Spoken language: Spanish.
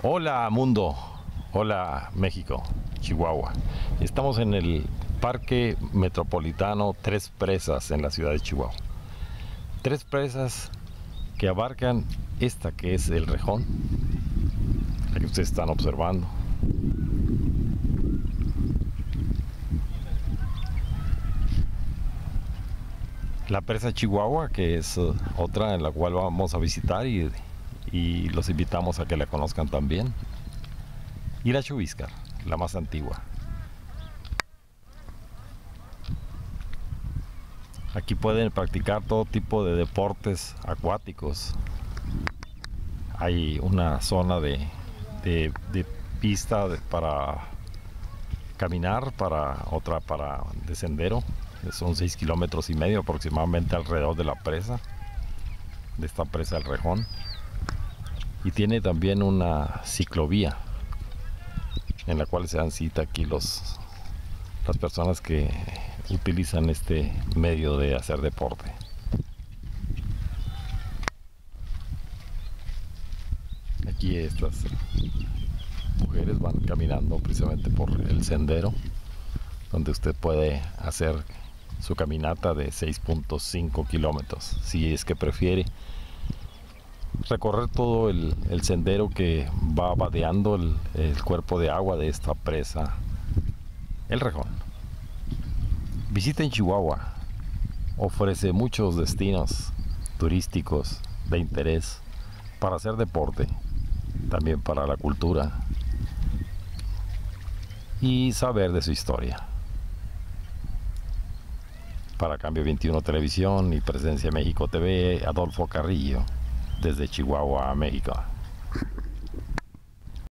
Hola mundo, hola México, Chihuahua. Estamos en el Parque Metropolitano Tres Presas en la ciudad de Chihuahua. Tres presas que abarcan esta que es el Rejón, la que ustedes están observando. La presa Chihuahua, que es uh, otra en la cual vamos a visitar y, y los invitamos a que la conozcan también. Y la Chubiscar, la más antigua. Aquí pueden practicar todo tipo de deportes acuáticos. Hay una zona de, de- pista para caminar, para otra para de sendero. Son 6 kilómetros y medio aproximadamente alrededor de la presa, de esta presa del Rejón. Y tiene también una ciclovía en la cual se dan cita aquí los, las personas que utilizan este medio de hacer deporte. Aquí estas mujeres van caminando precisamente por el sendero donde usted puede hacer su caminata de 6.5 kilómetros si es que prefiere recorrer todo el, sendero que va vadeando el, el cuerpo de agua de esta presa el Rejón. Visiten Chihuahua. Ofrece muchos destinos turísticos de interés para hacer deporte también para la cultura y saber de su historia. Para Cambio 21 Televisión y Presencia México TV, Adolfo Carrillo, desde Chihuahua, a México.